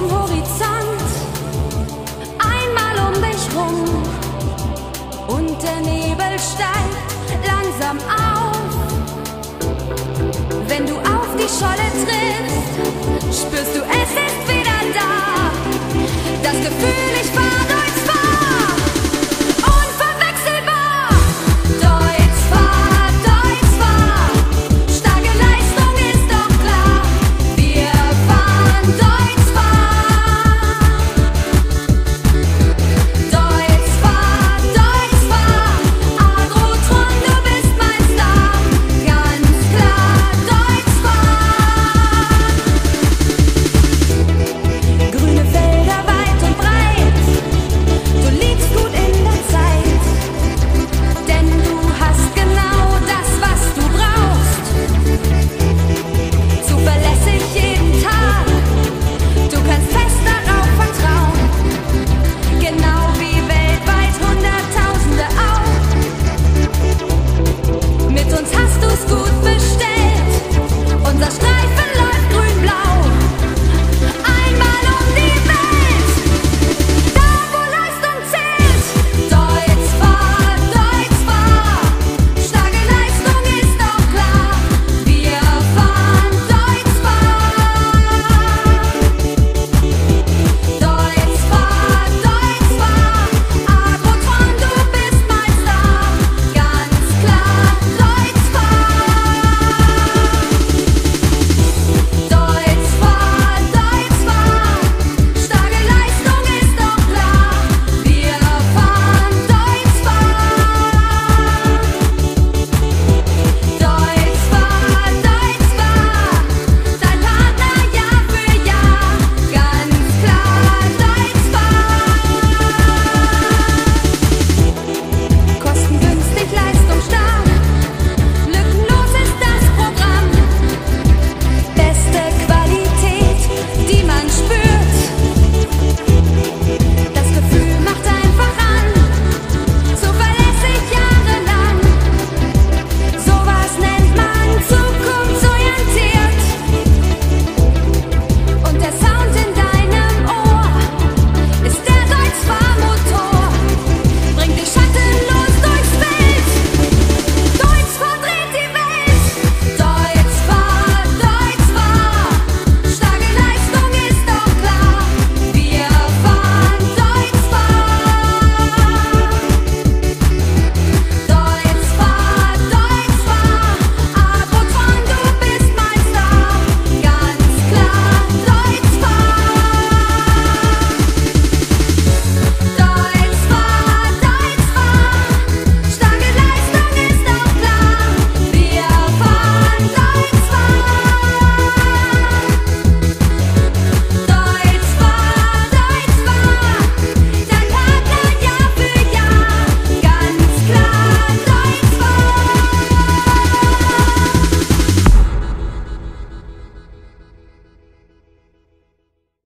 Zum Horizont, einmal um dich rum. Und der Nebel steigt langsam auf. Wenn du auf die Scholle triffst, spürst du, es ist wieder da. Das Gefühl